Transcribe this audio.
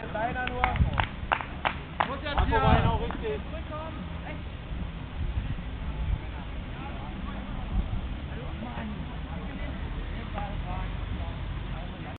Deiner nur. Muss jetzt hier.